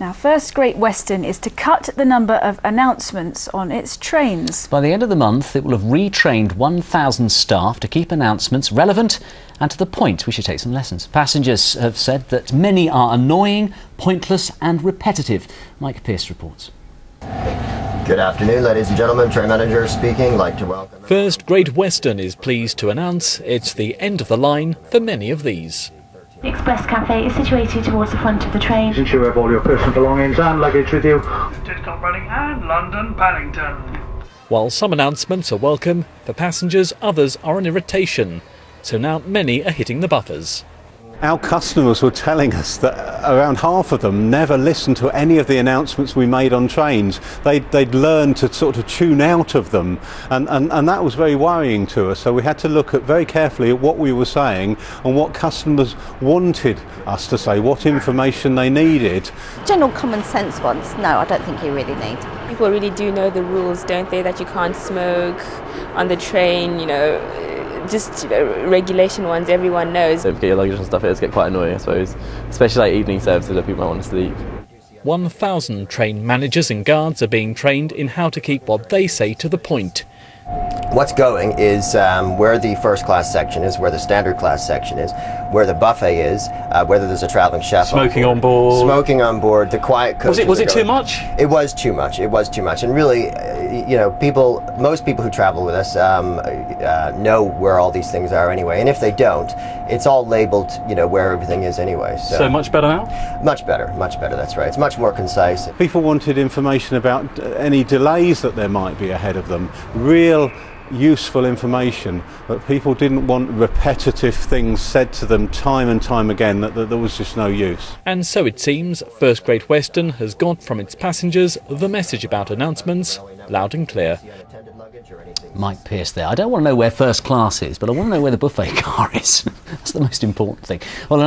Now, First Great Western is to cut the number of announcements on its trains. By the end of the month, it will have retrained 1,000 staff to keep announcements relevant and to the point. We should take some lessons. Passengers have said that many are annoying, pointless, and repetitive. Mike Pierce reports. Good afternoon, ladies and gentlemen. Train manager speaking. Like to welcome. First Great Western is pleased to announce it's the end of the line for many of these. The Express Cafe is situated towards the front of the train. Ensure you have all your personal belongings and luggage with you. Didcot Reading and London Paddington. While some announcements are welcome, for passengers others are an irritation. So now many are hitting the buffers. Our customers were telling us that around half of them never listened to any of the announcements we made on trains. They'd, they'd learned to sort of tune out of them, and, and, and that was very worrying to us. So we had to look at very carefully at what we were saying and what customers wanted us to say, what information they needed. General common sense ones, no, I don't think you really need. People really do know the rules, don't they? That you can't smoke on the train, you know just you know, regulation ones everyone knows. Don't forget your luggage and stuff, it does get quite annoying, I suppose. Especially like evening services where people might want to sleep. 1,000 train managers and guards are being trained in how to keep what they say to the point. What's going is um, where the first class section is, where the standard class section is, where the buffet is, uh, whether there's a traveling chef. Smoking on board. on board. Smoking on board. The quiet. Was it was it going. too much? It was too much. It was too much. And really, uh, you know, people, most people who travel with us um, uh, know where all these things are anyway. And if they don't, it's all labeled, you know, where everything is anyway. So, so much better now. Much better. Much better. That's right. It's much more concise. People wanted information about any delays that there might be ahead of them. Real useful information, but people didn't want repetitive things said to them time and time again that, that there was just no use. And so it seems First Great Western has got from its passengers the message about announcements loud and clear. Mike Pierce there. I don't want to know where first class is, but I want to know where the buffet car is. That's the most important thing. Well,